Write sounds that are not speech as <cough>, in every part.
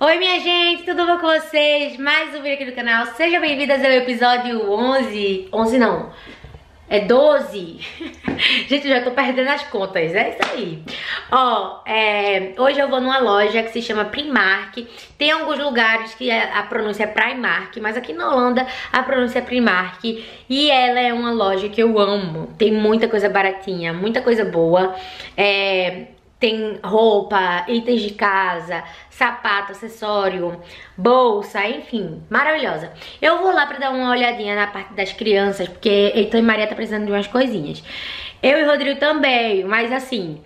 Oi minha gente, tudo bom com vocês? Mais um vídeo aqui do canal, sejam bem-vindas ao episódio 11 11 não, é 12 <laughs> Gente, eu já tô perdendo as contas, é isso aí. Ó, é, hoje eu vou numa loja que se chama Primark. Tem alguns lugares que a pronúncia é Primark Mas aqui na Holanda a pronúncia é Primark. E ela é uma loja que eu amo. Tem muita coisa baratinha, muita coisa boa. É tem roupa, itens de casa, sapato, acessório, bolsa, enfim, maravilhosa. Eu vou lá pra dar uma olhadinha na parte das crianças, porque Heitor e Maria tá precisando de umas coisinhas. Eu e Rodrigo também, mas assim,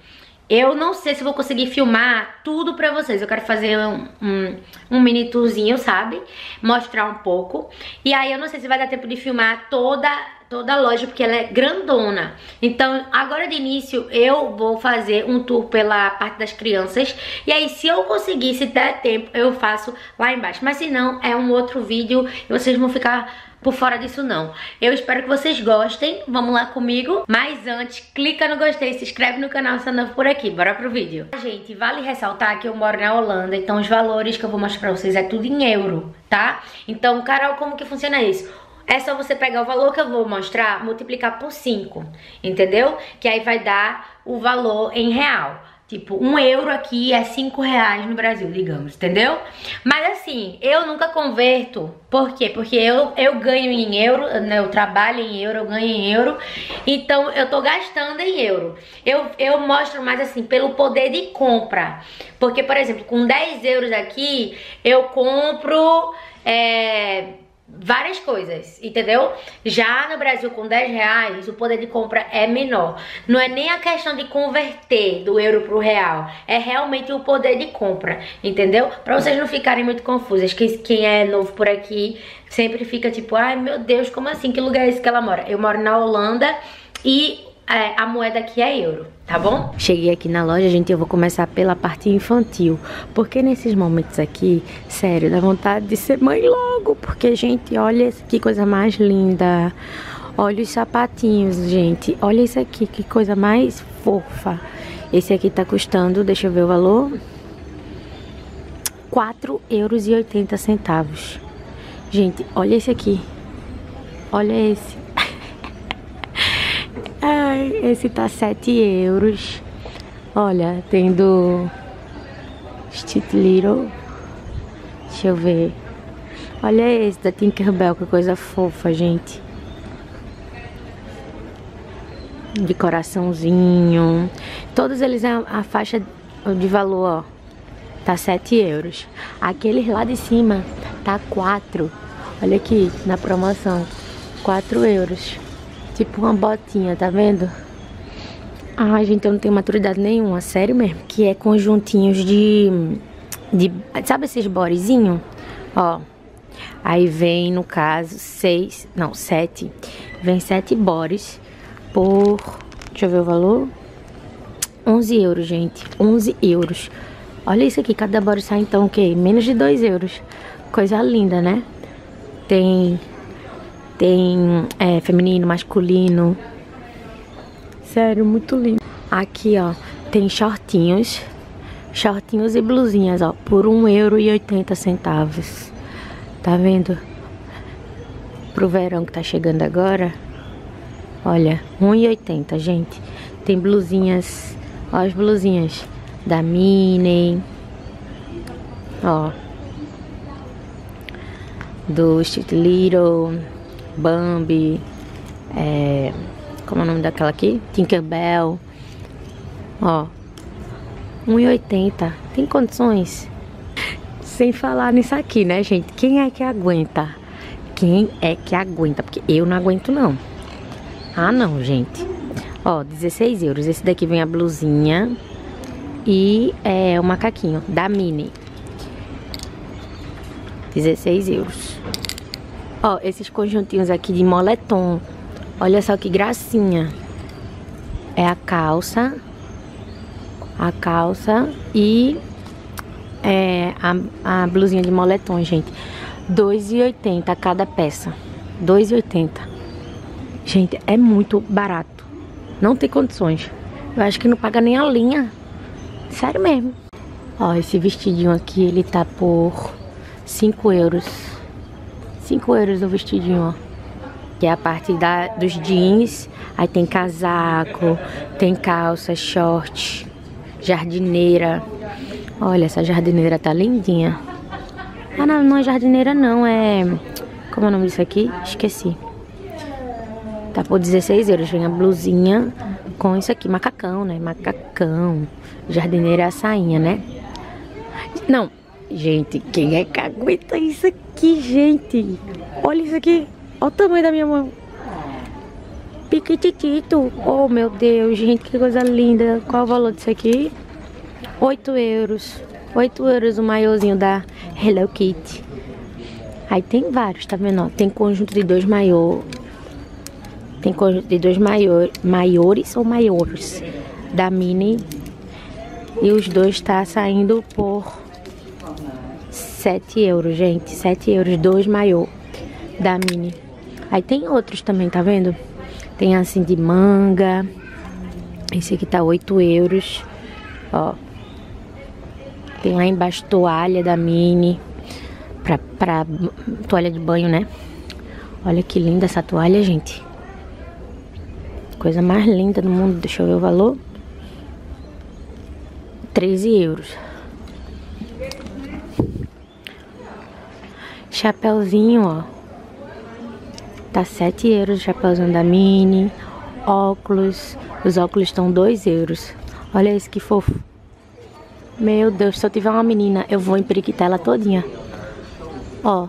eu não sei se vou conseguir filmar tudo pra vocês. Eu quero fazer um, um, um, mini tourzinho, sabe? Mostrar um pouco. E aí eu não sei se vai dar tempo de filmar toda, toda a loja, porque ela é grandona. Então, agora de início, eu vou fazer um tour pela parte das crianças. E aí, se eu conseguir, se der tempo, eu faço lá embaixo. Mas se não, é um outro vídeo e vocês vão ficar por fora disso não. Eu espero que vocês gostem, vamos lá comigo. Mas antes, clica no gostei, se inscreve no canal se é novo por aqui, bora pro vídeo. Gente, vale ressaltar que eu moro na Holanda, então os valores que eu vou mostrar pra vocês é tudo em euro, tá? Então, Carol, como que funciona isso? É só você pegar o valor que eu vou mostrar, multiplicar por 5, entendeu? Que aí vai dar o valor em real. Tipo, um euro aqui é cinco reais no Brasil, digamos, entendeu? Mas assim, eu nunca converto. Por quê? Porque eu, eu ganho em euro, né? eu trabalho em euro, eu ganho em euro. Então, eu tô gastando em euro. Eu, eu mostro mais assim, pelo poder de compra. Porque, por exemplo, com 10 euros aqui, eu compro... É, várias coisas, entendeu? Já no Brasil com 10 reais o poder de compra é menor. Não é nem a questão de converter do euro pro real, é realmente o poder de compra, entendeu? Pra vocês não ficarem muito confusas, que quem é novo por aqui sempre fica tipo, ai meu Deus, como assim? Que lugar é esse que ela mora? Eu moro na Holanda e é, a moeda aqui é euro, tá bom? Cheguei aqui na loja, gente, eu vou começar pela parte infantil. Porque nesses momentos aqui, sério, dá vontade de ser mãe logo. Porque, gente, olha que coisa mais linda. Olha os sapatinhos, gente. Olha isso aqui, que coisa mais fofa. Esse aqui tá custando, deixa eu ver o valor. 4,80 euros. Gente, olha esse aqui. Olha esse. Esse tá 7 euros. Olha, tem do Street Little. Deixa eu ver. Olha esse da Tinkerbell, que coisa fofa, gente. De coraçãozinho. Todos eles a, a faixa de valor, ó. Tá 7 euros. Aquele lá de cima tá 4. Olha aqui, na promoção. 4 euros. Tipo uma botinha, tá vendo? Ai, gente, eu não tenho maturidade nenhuma, sério mesmo. Que é conjuntinhos de... de sabe esses borezinhos? Ó. Aí vem, no caso, seis... Não, sete. Vem sete bores por... Deixa eu ver o valor. 11 euros, gente. 11 euros. Olha isso aqui, cada bora sai então o quê? Menos de 2 euros. Coisa linda, né? Tem tem é, feminino, masculino. Sério, muito lindo. Aqui, ó, tem shortinhos. Shortinhos e blusinhas, ó, por centavos. Tá vendo? Pro verão que tá chegando agora. Olha, um e oitenta, gente. Tem blusinhas, ó as blusinhas da Minnie. Ó. Do Street Little. Bambi, é, como é o nome daquela aqui? Tinkerbell. Ó, 1,80. Tem condições? Sem falar nisso aqui, né, gente? Quem é que aguenta? Quem é que aguenta? Porque eu não aguento, não. Ah, não, gente. Ó, 16 euros. Esse daqui vem a blusinha e é o macaquinho da Mini. 16 euros. Ó, esses conjuntinhos aqui de moletom. Olha só que gracinha. É a calça. A calça e é, a, a blusinha de moletom, gente. R$2,80 cada peça. R$2,80. Gente, é muito barato. Não tem condições. Eu acho que não paga nem a linha. Sério mesmo. Ó, esse vestidinho aqui, ele tá por 5 euros. 5 euros o vestidinho, ó. Que é a parte da, dos jeans. Aí tem casaco, tem calça, short, jardineira. Olha, essa jardineira tá lindinha. Ah, não, não é jardineira não, é... Como é o nome disso aqui? Esqueci. Tá por 16 euros. Vem a blusinha com isso aqui, macacão, né? Macacão. Jardineira é a sainha, né? Não, gente, quem é que aguenta isso aqui, gente? Olha isso aqui. Olha o tamanho da minha mão. Piquititito. Oh, meu Deus, gente, que coisa linda. Qual o valor disso aqui? 8 euros. 8 euros o maiôzinho da Hello Kitty. Aí tem vários, tá vendo? Tem conjunto de dois maiô. Tem conjunto de dois maior, maiores ou maiores da Mini. E os dois tá saindo por 7 euros, gente. 7 euros, dois maior da Mini. Aí tem outros também, tá vendo? Tem assim de manga. Esse aqui tá 8 euros. Ó. Tem lá embaixo toalha da Mini. Pra, pra toalha de banho, né? Olha que linda essa toalha, gente. Coisa mais linda do mundo. Deixa eu ver o valor. 13 euros. Chapeuzinho, ó. Tá 7 euros o chapeuzinho da Mini. Óculos. Os óculos estão 2 euros. Olha esse que fofo. Meu Deus, se eu tiver uma menina, eu vou emperiquitar ela todinha. Ó.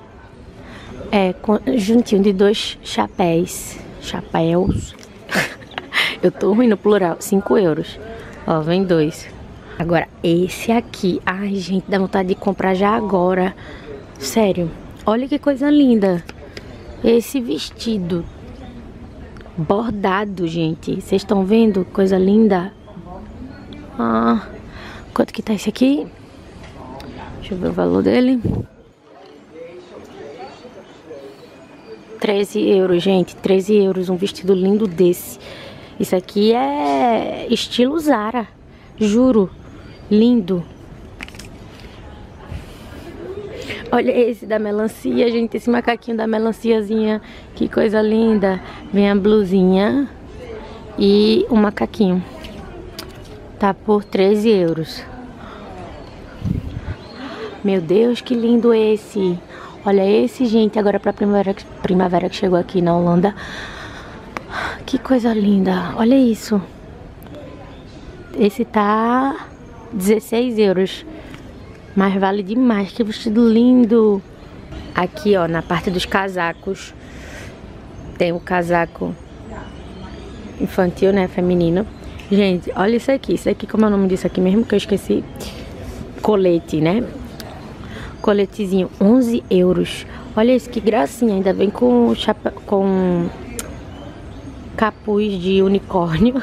É, juntinho de dois chapéus. Chapéus. <laughs> eu tô ruim no plural. 5 euros. Ó, vem dois. Agora, esse aqui. Ai, gente, dá vontade de comprar já agora. Sério. Olha que coisa linda. Esse vestido bordado, gente. Vocês estão vendo? Coisa linda. Ah, quanto que tá esse aqui? Deixa eu ver o valor dele. 13 euros, gente. 13 euros. Um vestido lindo desse. Isso aqui é estilo Zara. Juro. Lindo. Olha esse da melancia, gente. Esse macaquinho da melanciazinha. Que coisa linda. Vem a blusinha e o macaquinho. Tá por 13 euros. Meu Deus, que lindo esse. Olha esse, gente, agora pra primavera, primavera que chegou aqui na Holanda. Que coisa linda. Olha isso. Esse tá 16 euros. Mas vale demais, que vestido lindo. Aqui, ó, na parte dos casacos. Tem o casaco infantil, né, feminino. Gente, olha isso aqui. Isso aqui, como é o nome disso aqui mesmo, que eu esqueci. Colete, né? Coletezinho, 11 euros. Olha isso, que gracinha. Ainda vem com, chapa... com capuz de unicórnio.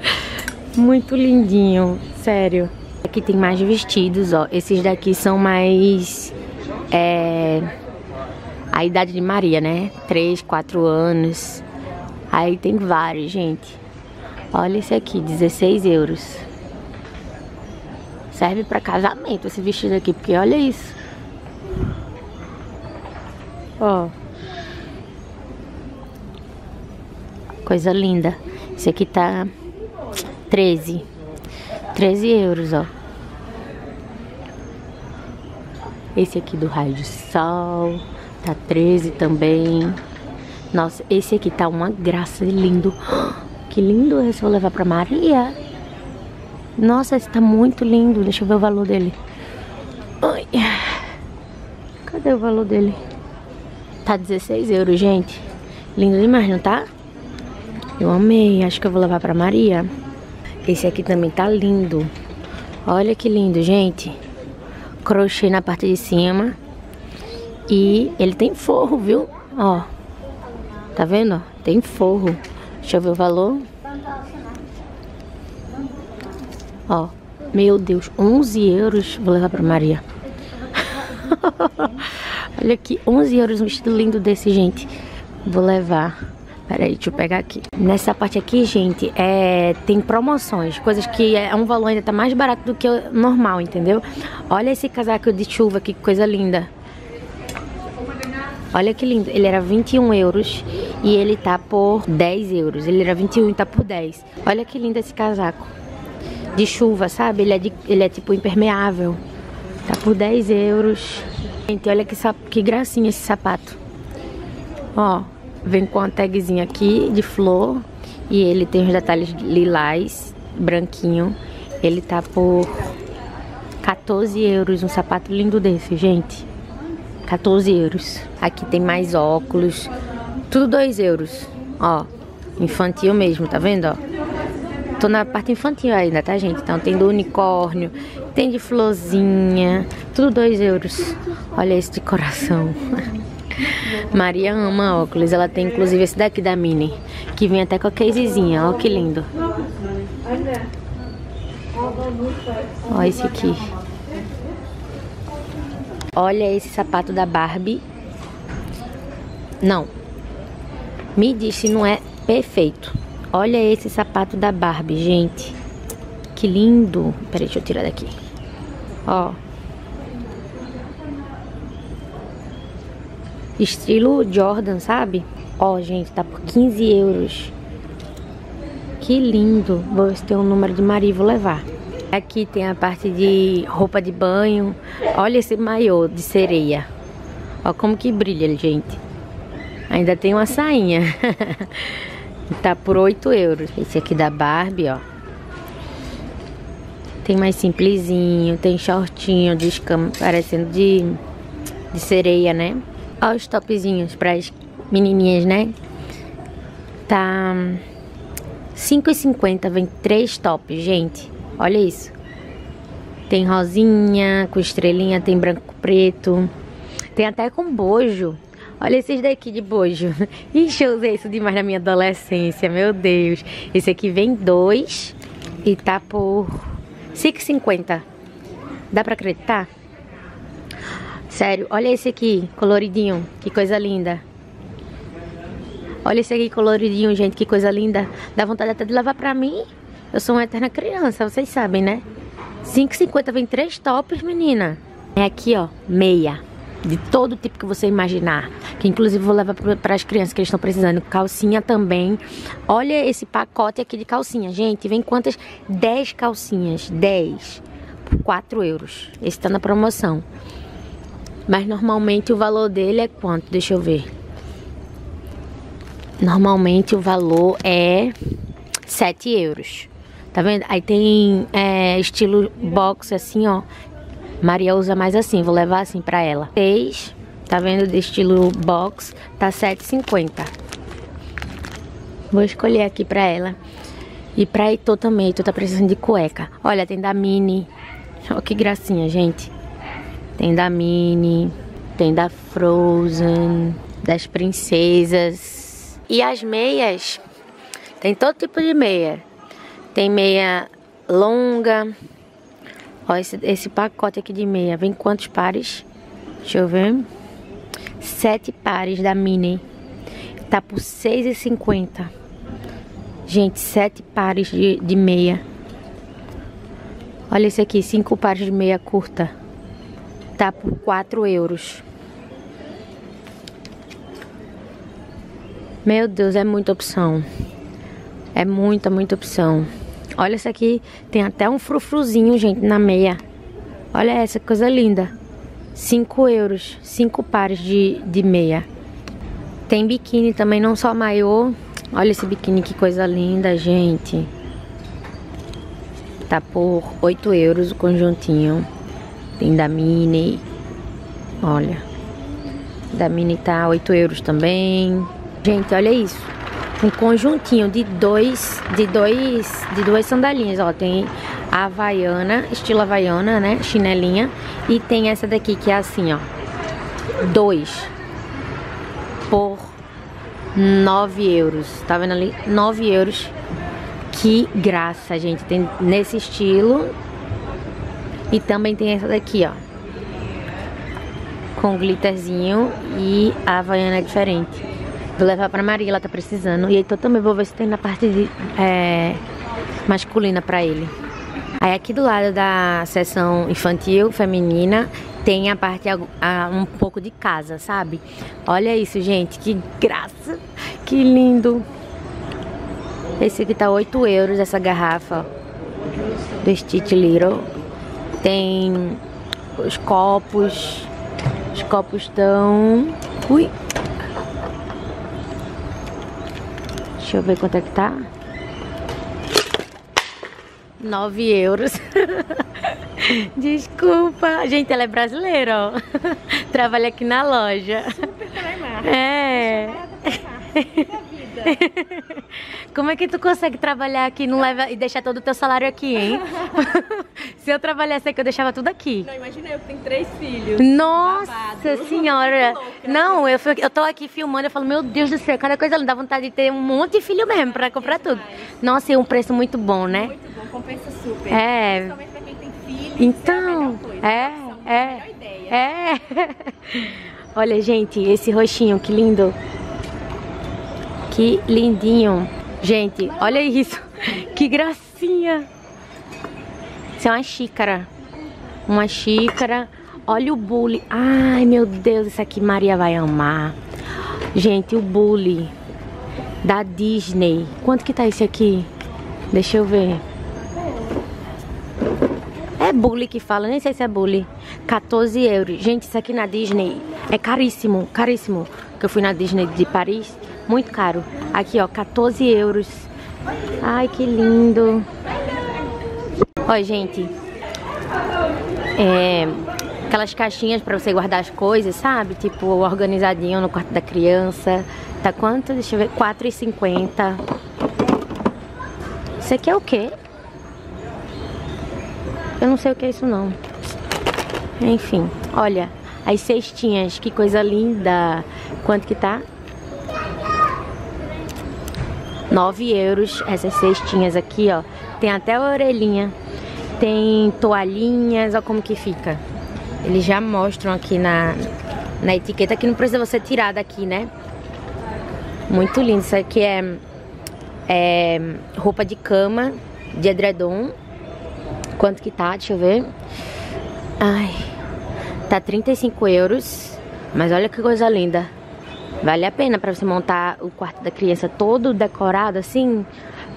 <laughs> Muito lindinho, sério. Aqui tem mais vestidos, ó. Esses daqui são mais... É... A idade de Maria, né? 3, 4 anos. Aí tem vários, gente. Olha esse aqui, 16 euros. Serve pra casamento esse vestido aqui, porque olha isso. Ó. Coisa linda. Esse aqui tá 13. 13 euros, ó. Esse aqui do raio de sol tá 13 também. Nossa, esse aqui tá uma graça de lindo. <gasps> Que lindo esse, vou levar pra Maria. Nossa, esse tá muito lindo. Deixa eu ver o valor dele. Ai. Cadê o valor dele? Tá 16 euros, gente. Lindo demais, não tá? Eu amei. Acho que eu vou levar pra Maria. Esse aqui também tá lindo. Olha que lindo, gente. Crochê na parte de cima. E ele tem forro, viu? Ó. Tá vendo? Tem forro. Deixa eu ver o valor. Ó. Meu Deus, 11 euros. Vou levar pra Maria. <laughs> Olha aqui, 11 euros um vestido lindo desse, gente. Vou levar. Peraí, deixa eu pegar aqui. Nessa parte aqui, gente, é, tem promoções. Coisas que é um valor ainda tá mais barato do que o normal, entendeu? Olha esse casaco de chuva aqui, que coisa linda. Olha que lindo. Ele era 21 euros e ele tá por 10 euros. Ele era 21 e tá por 10. Olha que lindo esse casaco. De chuva, sabe? Ele é, de, ele é tipo impermeável. Tá por 10 euros. Gente, olha que, que gracinha esse sapato. Ó, vem com a tagzinha aqui de flor. E ele tem os detalhes lilás, branquinho. Ele tá por 14 euros. Um sapato lindo desse, gente. 14 euros. Aqui tem mais óculos. Tudo 2 euros. Ó, infantil mesmo, tá vendo, ó? Tô na parte infantil ainda, tá, gente? Então tem do unicórnio, tem de florzinha, tudo 2 euros. Olha esse de coração. <laughs> Maria ama óculos, ela tem inclusive esse daqui da Mini, que vem até com a casezinha, ó que lindo. Ó esse aqui. Olha esse sapato da Barbie. Não. Me diz se não é perfeito. Olha esse sapato da Barbie, gente. Que lindo. Peraí, deixa eu tirar daqui. Ó. Estilo Jordan, sabe? Ó, gente, tá por 15 euros. Que lindo. Vou tem um número de Maria vou levar. Aqui tem a parte de roupa de banho. Olha esse maiô de sereia. Ó como que brilha, gente. Ainda tem uma sainha. <laughs> tá por 8 euros. Esse aqui da Barbie, ó. Tem mais simplesinho. Tem shortinho de escama, parecendo de, de sereia, né? Olha os topzinhos para as menininhas, né? Tá... 5,50 vem três tops, gente. Olha isso. Tem rosinha, com estrelinha, tem branco preto. Tem até com bojo. Olha esses daqui de bojo. <laughs> Ixi, eu usei isso demais na minha adolescência, meu Deus. Esse aqui vem dois e tá por 5,50. Dá pra acreditar? Sério, olha esse aqui, coloridinho. Que coisa linda. Olha esse aqui coloridinho, gente, que coisa linda. Dá vontade até de levar pra mim eu sou uma eterna criança, vocês sabem, né? 5,50 vem três tops, menina. É aqui, ó, meia. De todo tipo que você imaginar. Que inclusive vou levar para as crianças que eles estão precisando. Calcinha também. Olha esse pacote aqui de calcinha, gente. Vem quantas? 10 calcinhas. 10. Por 4 euros. Esse tá na promoção. Mas normalmente o valor dele é quanto? Deixa eu ver. Normalmente o valor é 7 euros. Tá vendo? Aí tem é, estilo box assim, ó. Maria usa mais assim, vou levar assim pra ela. 6, tá vendo? De estilo box, tá 7,50. Vou escolher aqui pra ela. E pra Heitor também, Heitor tá precisando de cueca. Olha, tem da Mini. Olha que gracinha, gente. Tem da Mini, tem da Frozen, das princesas. E as meias, tem todo tipo de meia. Tem meia longa. Ó, esse, esse pacote aqui de meia. Vem quantos pares? Deixa eu ver. Sete pares da Mini. Tá por R$6,50. Gente, sete pares de, de meia. Olha esse aqui, cinco pares de meia curta. Tá por 4 euros. Meu Deus, é muita opção. É muita, muita opção. Olha essa aqui, tem até um frufruzinho, gente, na meia. Olha essa coisa linda. 5 euros, 5 pares de, de meia. Tem biquíni também, não só maiô. Olha esse biquíni, que coisa linda, gente. Tá por 8 euros o conjuntinho. Tem da Mini. Olha. Da Mini tá 8 euros também. Gente, olha isso. Um conjuntinho de dois, de dois, de duas sandalinhas, ó, tem a havaiana, estilo havaiana, né, chinelinha, e tem essa daqui que é assim, ó, dois. Por 9 euros, tá vendo ali? 9 euros, que graça, gente, tem nesse estilo, e também tem essa daqui, ó, com glitterzinho e a havaiana é diferente. Vou levar pra Maria, ela tá precisando. E aí, então também vou ver se tem na parte é, masculina pra ele. Aí aqui do lado da seção infantil, feminina, tem a parte a, a, um pouco de casa, sabe? Olha isso, gente, que graça, que lindo. Esse aqui tá 8 euros, essa garrafa do Stitch Little. Tem os copos, os copos estão... Ui! Deixa eu ver quanto é que tá. 9 euros. <laughs> Desculpa. Gente, ela é brasileira, ó. <laughs> Trabalha aqui na loja. Super É. <laughs> <laughs> Como é que tu consegue trabalhar aqui não leva, e deixar todo o teu salário aqui, hein? <laughs> Se eu trabalhasse aqui, eu deixava tudo aqui. Não, imagina eu que tenho três filhos. Nossa babado. senhora! <laughs> Não, eu, eu tô aqui filmando, eu falo, meu Deus do céu, cada coisa linda, dá vontade de ter um monte de filho mesmo pra comprar tudo. Nossa, e um preço muito bom, né? Muito bom, compensa super. É. Principalmente pra quem tem filhos. Então, é, é, é. é. Olha, gente, esse roxinho, que lindo. Que lindinho. Gente, olha isso. <laughs> Que gracinha. Isso é uma xícara. Uma xícara. Olha o bully. Ai, meu Deus, isso aqui Maria vai amar. Gente, o bully da Disney. Quanto que tá esse aqui? Deixa eu ver. É bully que fala, nem sei se é bully. 14 euros. Gente, isso aqui na Disney é caríssimo, caríssimo. Que eu fui na Disney de Paris. Muito caro. Aqui, ó, 14 euros. Ai, que lindo. Ó, gente. É, aquelas caixinhas pra você guardar as coisas, sabe? Tipo, organizadinho no quarto da criança. Tá quanto? Deixa eu ver. 4,50. Isso aqui é o quê? Eu não sei o que é isso, não. Enfim, olha. As cestinhas, que coisa linda. Quanto que tá? 9 euros essas cestinhas aqui, ó. Tem até a orelhinha. Tem toalhinhas, ó como que fica. Eles já mostram aqui na, na etiqueta que não precisa você tirar daqui, né? Muito lindo. Isso aqui é, é roupa de cama, de edredom. Quanto que tá? Deixa eu ver. Ai, tá 35 euros. Mas olha que coisa linda. Vale a pena para você montar o quarto da criança todo decorado assim.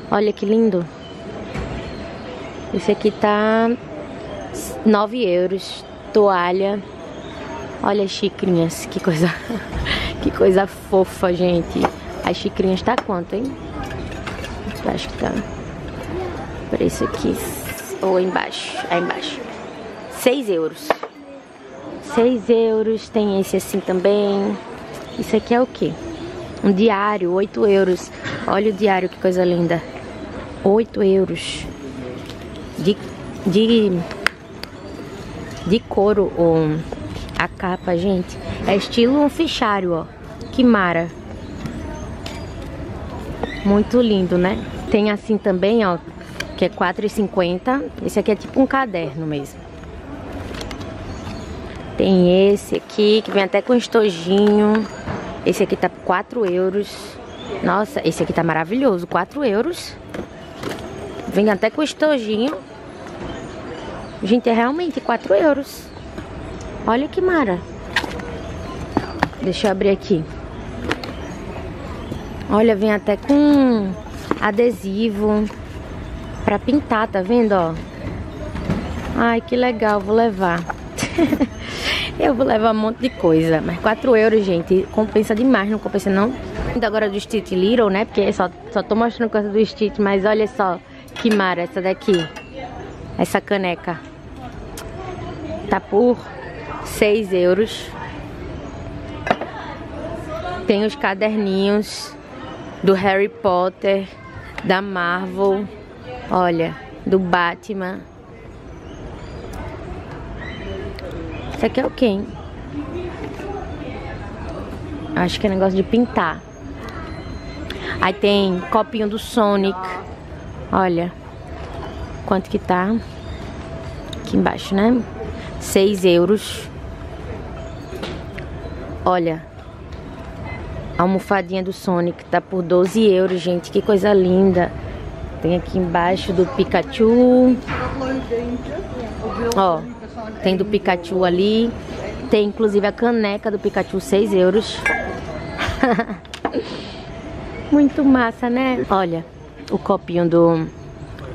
Olha que lindo. Esse aqui tá 9 euros. Toalha. Olha as xicrinhas. Que coisa, <laughs> que coisa fofa, gente. As xicrinhas tá quanto, hein? Acho que tá. Preço aqui. Ou embaixo. É embaixo. 6 euros. 6 euros. Tem esse assim também. Isso aqui é o que? Um diário, 8 euros. Olha o diário, que coisa linda. 8 euros. De, de, de couro, ou a capa, gente. É estilo um fichário, ó. Que mara. Muito lindo, né? Tem assim também, ó, que é 4,50. Esse aqui é tipo um caderno mesmo. Tem esse aqui, que vem até com estojinho. Esse aqui tá 4 euros. Nossa, esse aqui tá maravilhoso. 4 euros. Vem até com estojinho. Gente, é realmente 4 euros. Olha que mara. Deixa eu abrir aqui. Olha, vem até com adesivo pra pintar, tá vendo, ó? Ai, que legal, vou levar. <laughs> Eu vou levar um monte de coisa. Mas 4 euros, gente, compensa demais, não compensa não. Agora do Stitch Little, né? Porque só, só tô mostrando coisa do Stitch, mas olha só que mara essa daqui. Essa caneca. Tá por 6 euros. Tem os caderninhos do Harry Potter, da Marvel, olha, do Batman. Isso aqui é o quê, Acho que é negócio de pintar. Aí tem copinho do Sonic. Olha. Quanto que tá? Aqui embaixo, né? 6 euros. Olha. A almofadinha do Sonic tá por 12 euros, gente. Que coisa linda. Tem aqui embaixo do Pikachu. Ó, tem do Pikachu ali. Tem inclusive a caneca do Pikachu, 6 euros. <laughs> Muito massa, né? Olha, o copinho do,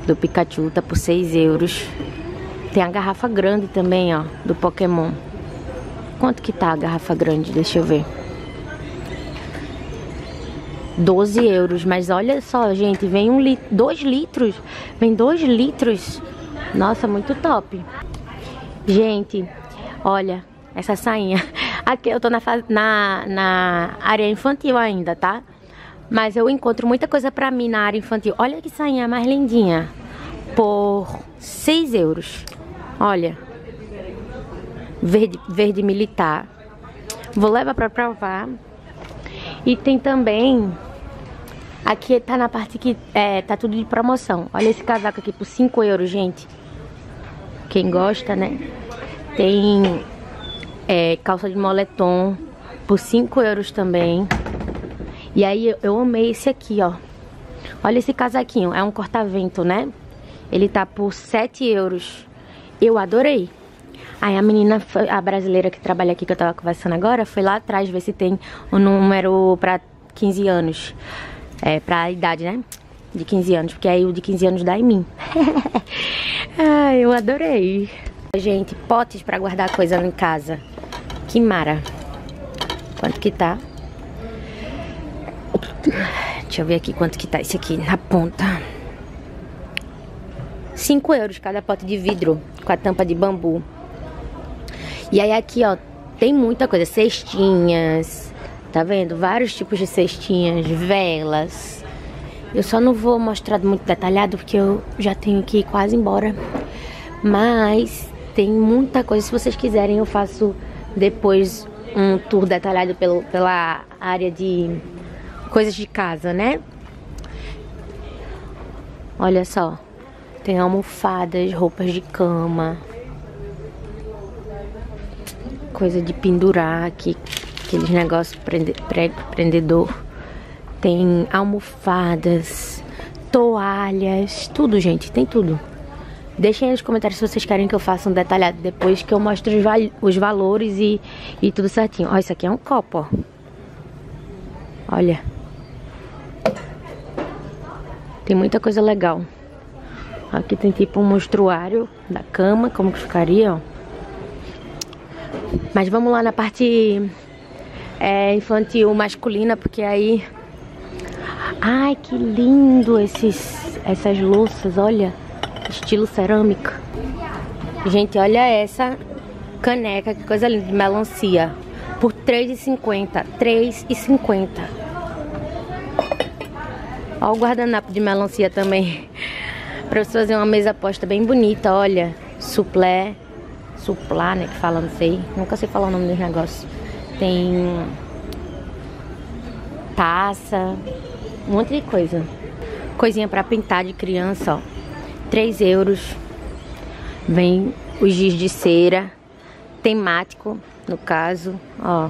do Pikachu tá por 6 euros. Tem a garrafa grande também, ó, do Pokémon. Quanto que tá a garrafa grande? Deixa eu ver. 12 euros, mas olha só, gente, vem um litro, 2 litros, vem 2 litros. Nossa, muito top. Gente, olha, essa sainha. <laughs> Aqui eu tô na, na, na área infantil ainda, tá? Mas eu encontro muita coisa pra mim na área infantil. Olha que sainha mais lindinha. Por 6 euros. Olha. Verde, verde militar. Vou levar pra provar. E tem também Aqui tá na parte que é, tá tudo de promoção. Olha esse casaco aqui por 5 euros, gente. Quem gosta, né? Tem é, calça de moletom por 5 euros também. E aí eu amei esse aqui, ó. Olha esse casaquinho, é um corta-vento, né? Ele tá por 7 euros. Eu adorei. Aí a menina, a brasileira que trabalha aqui, que eu tava conversando agora, foi lá atrás ver se tem o número pra 15 anos. É, pra idade, né? De 15 anos, porque aí o de 15 anos dá em mim. Ai, <laughs> eu adorei. Gente, potes pra guardar coisa em casa. Que mara. Quanto que tá? Deixa eu ver aqui quanto que tá esse aqui na ponta. 5 euros cada pote de vidro com a tampa de bambu. E aí aqui, ó, tem muita coisa. Cestinhas, Tá vendo? Vários tipos de cestinhas, velas. Eu só não vou mostrar muito detalhado porque eu já tenho que ir quase embora. Mas tem muita coisa. Se vocês quiserem, eu faço depois um tour detalhado pelo, pela área de coisas de casa, né? Olha só. Tem almofadas, roupas de cama. Coisa de pendurar aqui aqueles negócios prende, pre, prendedor. Tem almofadas, toalhas, tudo, gente, tem tudo. Deixem aí nos comentários se vocês querem que eu faça um detalhado depois que eu mostre os, val os valores e, e tudo certinho. Ó, isso aqui é um copo, ó. Olha. Tem muita coisa legal. Aqui tem tipo um monstruário da cama, como que ficaria, ó. Mas vamos lá na parte é, infantil masculina, porque aí... Ai, que lindo esses, essas louças, olha, estilo cerâmica. Gente, olha essa caneca, que coisa linda, de melancia. Por R$3,50, R$3,50. Olha o guardanapo de melancia também. <laughs> pra você fazer uma mesa posta bem bonita, olha. Suplé, suplá, né, que fala, não sei. Nunca sei falar o nome dos negócios tem taça, um monte de coisa. Coisinha pra pintar de criança, ó. 3 euros. Vem o giz de cera, temático, no caso, ó.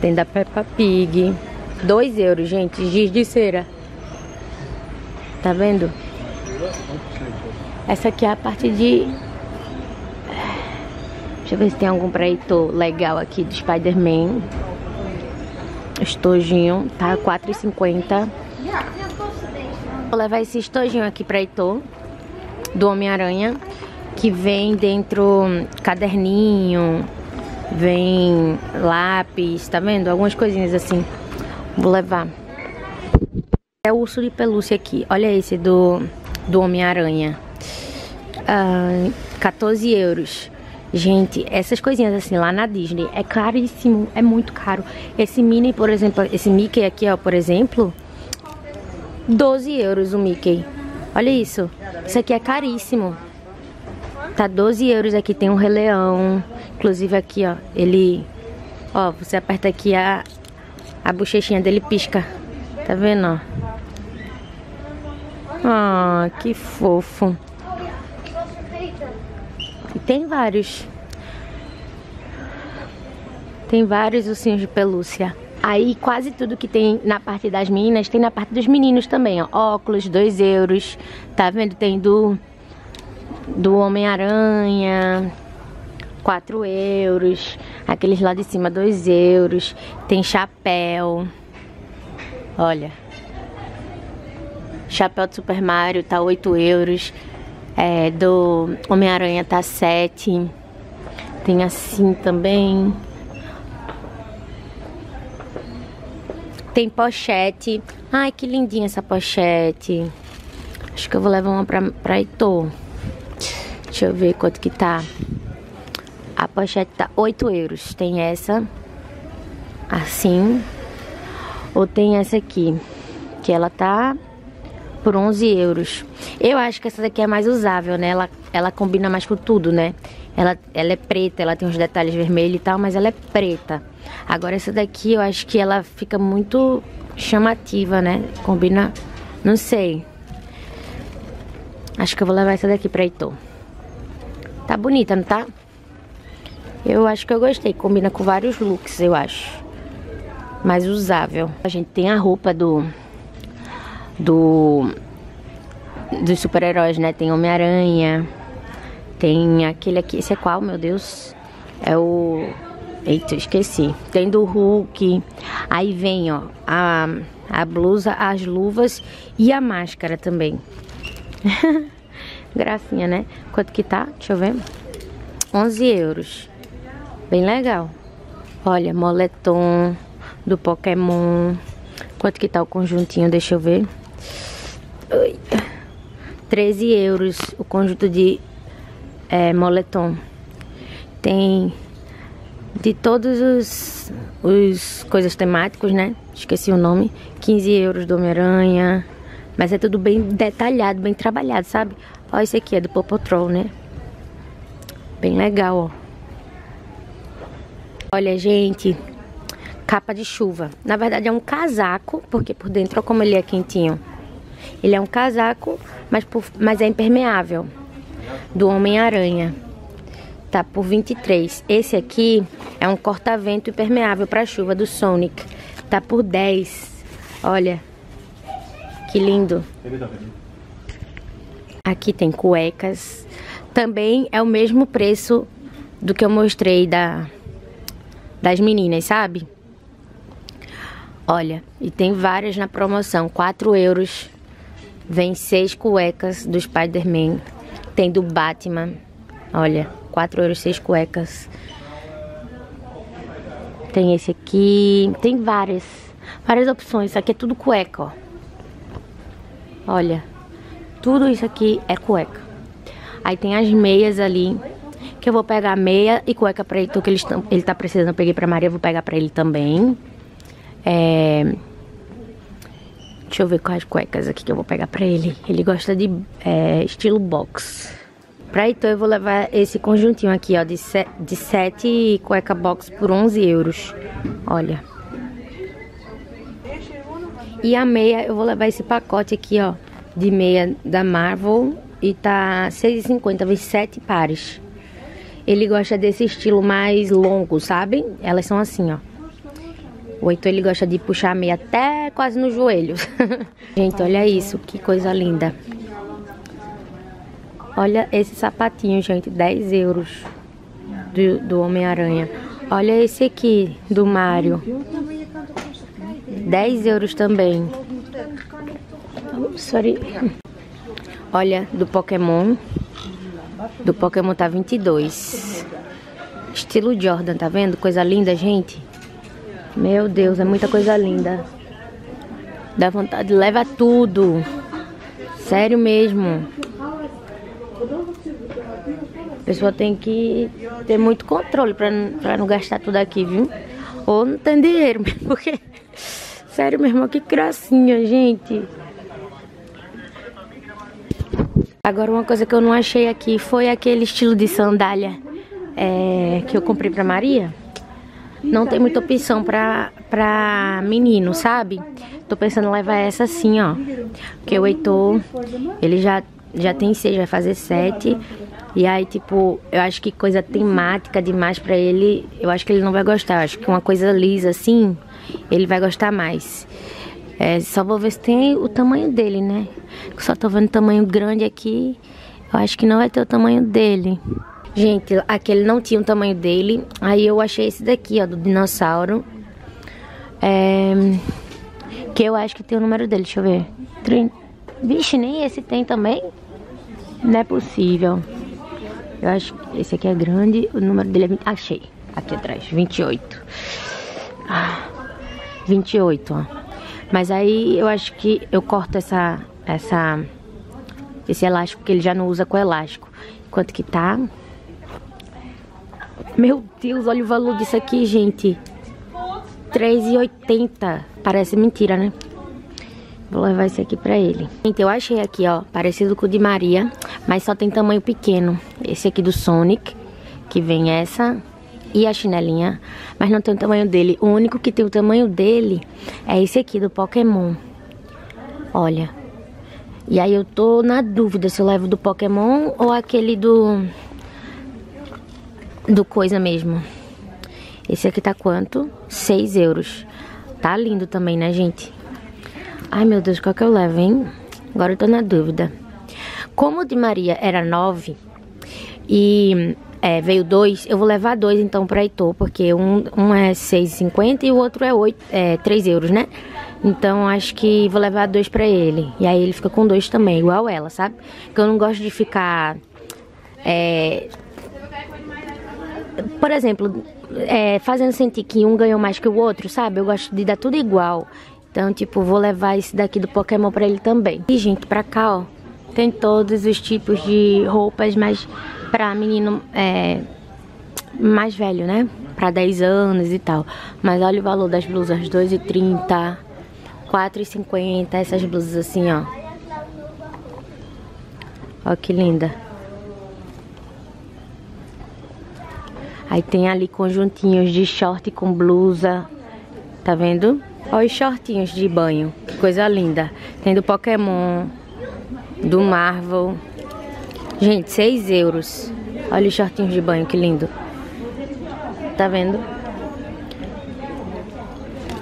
Tem da Peppa Pig. 2 euros, gente, giz de cera. Tá vendo? Essa aqui é a parte de Deixa eu ver se tem algum pra Heitor legal aqui do Spider-Man. Estojinho, tá? R$4,50. Vou levar esse estojinho aqui pra Heitor, do Homem-Aranha, que vem dentro caderninho, vem lápis, tá vendo? Algumas coisinhas assim. Vou levar. É o urso de pelúcia aqui. Olha esse do, do Homem-Aranha. Ah, 14 euros. Gente, essas coisinhas assim lá na Disney é caríssimo, é muito caro. Esse Minnie, por exemplo, esse Mickey aqui, ó, por exemplo, 12 euros o Mickey. Olha isso. Isso aqui é caríssimo. Tá 12 euros aqui, tem um Rei Leão. Inclusive aqui, ó, ele... Ó, você aperta aqui a, a bochechinha dele pisca. Tá vendo, ó? Ah, que fofo. Tem vários. Tem vários ursinhos de pelúcia. Aí quase tudo que tem na parte das meninas tem na parte dos meninos também, ó. Óculos, 2 euros. Tá vendo? Tem do, do Homem-Aranha, 4 euros. Aqueles lá de cima, 2 euros. Tem chapéu. Olha. Chapéu do Super Mario tá 8 euros. É, do Homem-Aranha tá 7. Tem assim também. Tem pochete. Ai, que lindinha essa pochete. Acho que eu vou levar uma pra, pra Heitor. Deixa eu ver quanto que tá. A pochete tá 8 euros. Tem essa. Assim. Ou tem essa aqui. Que ela tá por 11 euros. Eu acho que essa daqui é mais usável, né? Ela, ela combina mais com tudo, né? Ela, ela é preta, ela tem uns detalhes vermelhos e tal, mas ela é preta. Agora essa daqui eu acho que ela fica muito chamativa, né? Combina, não sei. Acho que eu vou levar essa daqui pra Heitor. Tá bonita, não tá? Eu acho que eu gostei. Combina com vários looks, eu acho. Mais usável. A gente tem a roupa do... Do... Dos super-heróis, né? Tem Homem-Aranha. Tem aquele aqui. Esse é qual, meu Deus? É o... Eita, esqueci. Tem do Hulk. Aí vem, ó, a, a blusa, as luvas e a máscara também. <laughs> Gracinha, né? Quanto que tá? Deixa eu ver. 11 euros. Bem legal. Olha, moletom do Pokémon. Quanto que tá o conjuntinho? Deixa eu ver. Ui. 13 euros o conjunto de é, moletom. Tem de todos os, os coisas temáticos, né? Esqueci o nome. 15 euros do Homem-Aranha. Mas é tudo bem detalhado, bem trabalhado, sabe? Ó, esse aqui é do Paw Patrol, né? Bem legal, ó. Olha, gente, capa de chuva. Na verdade é um casaco, porque por dentro, olha como ele é quentinho. Ele é um casaco, mas, por, mas é impermeável. Do Homem-Aranha tá por 23. Esse aqui é um corta-vento impermeável para chuva do Sonic. Tá por 10. Olha. Que lindo. Aqui tem cuecas. Também é o mesmo preço do que eu mostrei da das meninas, sabe? Olha, e tem várias na promoção. 4 euros. Vem seis cuecas do Spider-Man. Tem do Batman. Olha. 4 euros, 6 cuecas. Tem esse aqui. Tem várias. Várias opções. Isso aqui é tudo cueca, ó. Olha. Tudo isso aqui é cueca. Aí tem as meias ali. Que eu vou pegar meia e cueca pra ele. Que ele, ele tá precisando. Eu peguei pra Maria. Vou pegar pra ele também. É... Deixa eu ver quais cuecas aqui que eu vou pegar pra ele. Ele gosta de é, estilo box. Pra então eu vou levar esse conjuntinho aqui, ó, de, se, de 7 cueca box por 11 euros. Olha. E a meia, eu vou levar esse pacote aqui, ó, de meia da Marvel. E tá 6,50, vem 7 pares. Ele gosta desse estilo mais longo, sabe? Elas são assim, ó. O Heitor, ele gosta de puxar a meia até quase no joelho. <laughs> Gente, olha isso, que coisa linda. Olha esse sapatinho, gente, 10 euros do, do Homem-Aranha. Olha esse aqui, do Mario. 10 euros também. sorry. Olha, do Pokémon. Do Pokémon tá 22. Estilo Jordan, tá vendo? Coisa linda, gente. Meu Deus, é muita coisa linda. Dá vontade, leva tudo. Sério mesmo. A pessoa tem que ter muito controle pra, pra não gastar tudo aqui, viu? Ou não tem dinheiro, <laughs> porque... Sério, meu irmão, que gracinha, gente. Agora, uma coisa que eu não achei aqui foi aquele estilo de sandália é, que eu comprei pra Maria. Não tem muita opção pra, pra menino, sabe? Tô pensando em levar essa assim, ó. Porque o Heitor, ele já já tem seis, vai fazer sete. E aí, tipo, eu acho que coisa temática demais pra ele, eu acho que ele não vai gostar. Eu acho que uma coisa lisa assim, ele vai gostar mais. É, só vou ver se tem o tamanho dele, né? Só tô vendo tamanho grande aqui. Eu acho que não vai ter o tamanho dele. Gente, aquele não tinha o tamanho dele. Aí eu achei esse daqui, ó, do dinossauro. É... Que eu acho que tem o número dele, deixa eu ver. Vixe, nem esse tem também? Não é possível. Eu acho que esse aqui é grande. O número dele é 20. Achei. Aqui atrás. 28. Ah, 28, ó. Mas aí eu acho que eu corto essa. essa esse elástico, que ele já não usa com elástico. Quanto que tá? Meu Deus, olha o valor disso aqui, gente. 3,80. Parece mentira, né? Vou levar esse aqui pra ele. Gente, eu achei aqui, ó, parecido com o de Maria, mas só tem tamanho pequeno. Esse aqui do Sonic, que vem essa e a chinelinha, mas não tem o tamanho dele. O único que tem o tamanho dele é esse aqui do Pokémon. Olha. E aí eu tô na dúvida se eu levo do Pokémon ou aquele do... Do coisa mesmo. Esse aqui tá quanto? 6 euros. Tá lindo também, né, gente? Ai, meu Deus, qual que eu levo, hein? Agora eu tô na dúvida. Como o de Maria era 9 e é, veio dois, eu vou levar dois então pra Heitor, porque um, um é 6,50 e o outro é, 8, é 3 euros, né? Então acho que vou levar dois pra ele. E aí ele fica com dois também, igual ela, sabe? Porque eu não gosto de ficar. É, por exemplo, é, fazendo sentir que um ganhou mais que o outro, sabe? Eu gosto de dar tudo igual. Então, tipo, vou levar esse daqui do Pokémon pra ele também. E, gente, pra cá, ó, tem todos os tipos de roupas, mas pra menino é, mais velho, né? Pra 10 anos e tal. Mas olha o valor das blusas, 2,30, 4,50, essas blusas assim, ó. Ó que linda. Aí tem ali conjuntinhos de short com blusa. Tá vendo? Olha os shortinhos de banho. Que coisa linda. Tem do Pokémon, do Marvel. Gente, 6 euros. Olha os shortinhos de banho, que lindo. Tá vendo?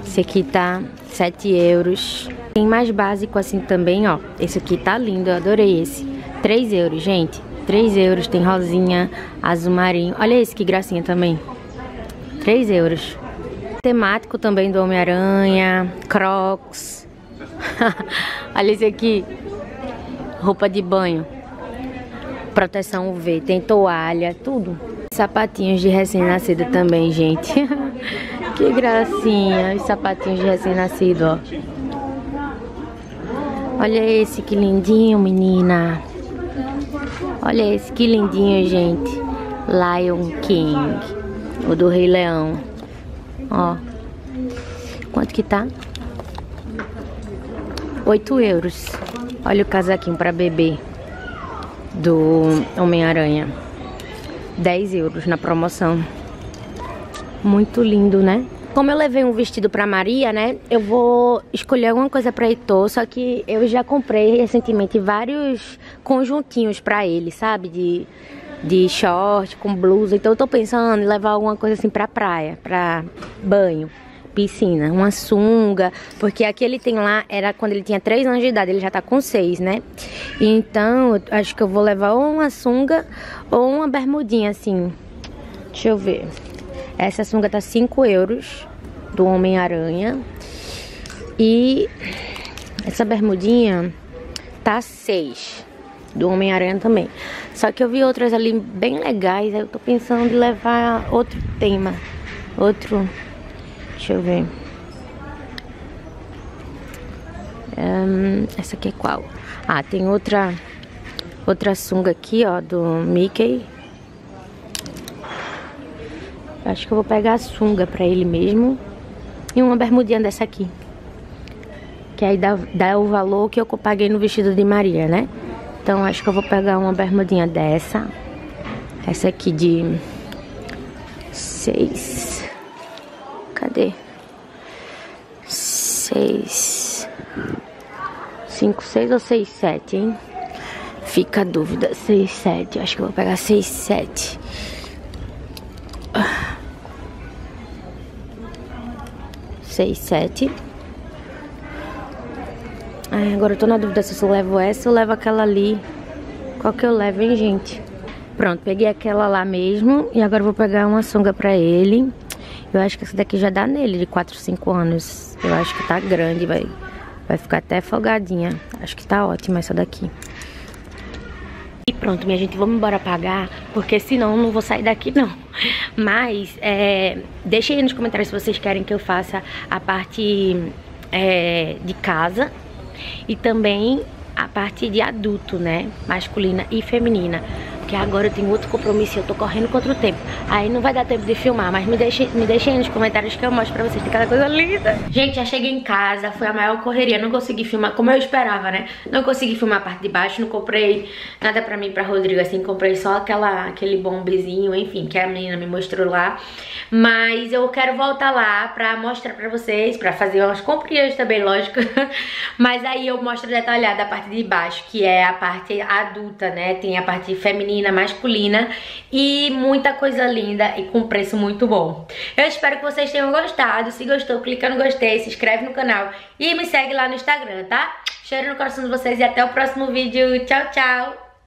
Esse aqui tá 7 euros. Tem mais básico assim também, ó. Esse aqui tá lindo, eu adorei esse. 3 euros, gente. 3 euros, tem rosinha, azul marinho. Olha esse que gracinha também. 3 euros temático também do Homem-Aranha, Crocs. <laughs> Olha esse aqui. Roupa de banho. Proteção UV, tem toalha, tudo. Sapatinhos de recém-nascido também, gente. <laughs> que gracinha, os sapatinhos de recém-nascido, ó. Olha esse, que lindinho, menina. Olha esse, que lindinho, gente. Lion King, o do Rei Leão. Ó. Quanto que tá? 8 euros. Olha o casaquinho pra bebê do Homem-Aranha. 10 euros na promoção. Muito lindo, né? Como eu levei um vestido pra Maria, né? Eu vou escolher alguma coisa pra Heitor, só que eu já comprei recentemente vários conjuntinhos pra ele, sabe? De de short com blusa. Então eu tô pensando em levar alguma coisa assim pra praia, pra banho, piscina, uma sunga, porque aquele tem lá era quando ele tinha 3 anos de idade, ele já tá com 6, né? Então, acho que eu vou levar ou uma sunga ou uma bermudinha assim. Deixa eu ver. Essa sunga tá 5 euros do Homem-Aranha. E essa bermudinha tá 6 do Homem-Aranha também. Só que eu vi outras ali bem legais, eu tô pensando em levar outro tema. Outro. Deixa eu ver. Um, essa aqui é qual? Ah, tem outra outra sunga aqui, ó, do Mickey. Acho que eu vou pegar a sunga pra ele mesmo. E uma bermudinha dessa aqui. Que aí dá, dá o valor que eu paguei no vestido de Maria, né? Então acho que eu vou pegar uma bermudinha dessa. Essa aqui de seis. Cadê? Seis. Cinco, seis ou seis, sete, hein? Fica a dúvida, 6, 7. Acho que eu vou pegar 6, 7. Seis, sete. Ai, agora eu tô na dúvida se eu levo essa ou levo aquela ali. Qual que eu levo, hein, gente? Pronto, peguei aquela lá mesmo. E agora vou pegar uma sunga pra ele. Eu acho que essa daqui já dá nele, de 4, 5 anos. Eu acho que tá grande, vai, vai ficar até folgadinha. Acho que tá ótima essa daqui. E pronto, minha gente, vamos embora pagar, porque senão não vou sair daqui não. Mas, é, deixem aí nos comentários se vocês querem que eu faça a parte é, de casa e também a parte de adulto, né? Masculina e feminina agora eu tenho outro compromisso e eu tô correndo contra o tempo. Aí não vai dar tempo de filmar, mas me deixem, me deixem aí nos comentários que eu mostro pra vocês. Tem cada coisa linda. Gente, já cheguei em casa, foi a maior correria. Não consegui filmar, como eu esperava, né? Não consegui filmar a parte de baixo, não comprei nada pra mim pra Rodrigo, assim. Comprei só aquela, aquele bombezinho, enfim, que a menina me mostrou lá. Mas eu quero voltar lá pra mostrar pra vocês, pra fazer umas comprinhas também, lógico. <laughs> Mas aí eu mostro detalhada a parte de baixo, que é a parte adulta, né? Tem a parte feminina, masculina e muita coisa linda e com preço muito bom. Eu espero que vocês tenham gostado. Se gostou, clica no gostei, se inscreve no canal e me segue lá no Instagram, tá? Cheiro no coração de vocês e até o próximo vídeo. Tchau, tchau!